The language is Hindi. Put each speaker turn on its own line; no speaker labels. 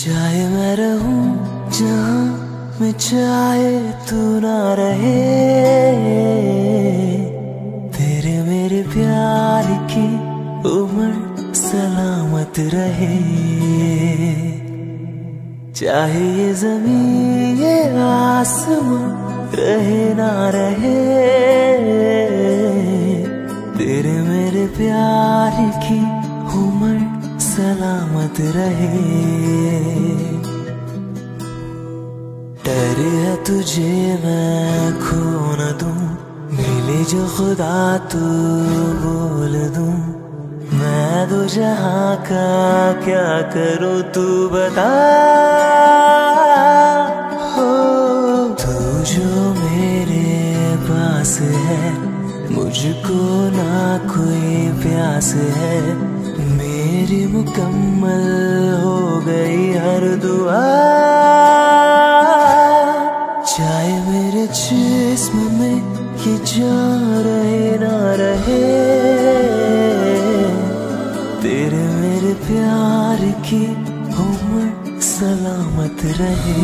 चाहे मैं रहूँ जहाँ में चाहे तू ना रहे। तेरे मेरे प्यार की उम्र सलामत रहे। चाहे ये ज़मीन, ये आसमां रहे ना रहे। तेरे मेरे प्यार की उम्र सलामत रहे। डर है तुझे मैं खो न दूँ। मिले जो खुदा तू, बोल दूँ। मैं दो जहाँ का क्या करूँ, तू बता। हो तू जो मेरे पास है, मुझको ना कोई प्यास है। मेरी मुकम्मल हो गई हर दुआ। चाहे मेरे जिस्म में ये जान रहे ना रहे, तेरे मेरे प्यार की उम्र सलामत रहे।